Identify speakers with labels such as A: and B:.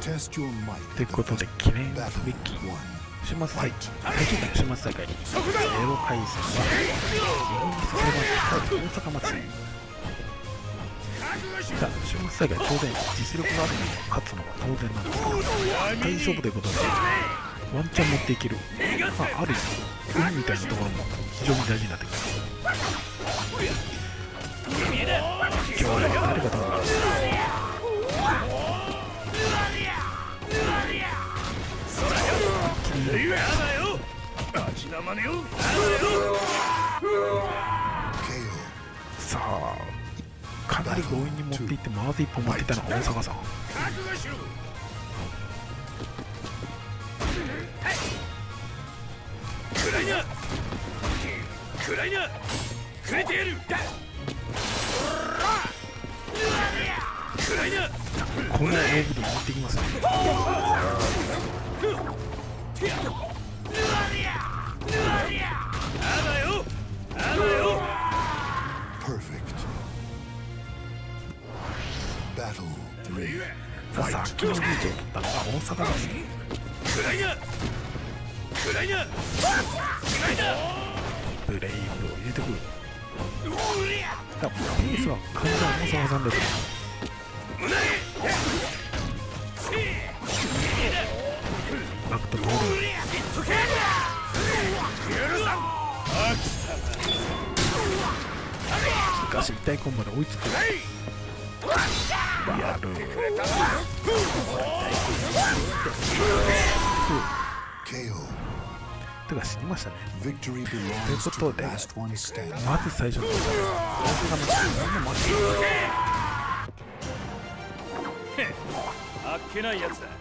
A: Test your might.
B: ということで記念すべき.週末大会最近の週末大会に。エロ回戦は大阪町さあ週末大会当然実力があるのに勝つのが当然なんですけど大勝負ということでワンチャン持っていける、まあ、ある意味運みたいなところも非常に大事になってきます。今日は誰が頼むさあかなり強引に持っていってまず一本持っていったのが大阪さん。
C: 暗いな。暗いな。くれてやる暗いな。
B: こ持ってきますね
A: Perfect. Battle three.
B: さあ先のリーチを取ったのが大阪です
C: 暗いな暗いな暗いな
B: ブレイブを入れてくるさあペースは完全に大阪さんですしかし一体コンボで追いつく。やる
A: KO.
B: てか死にましたねということで
A: last one standing.
B: まず最初の
C: けないやつだ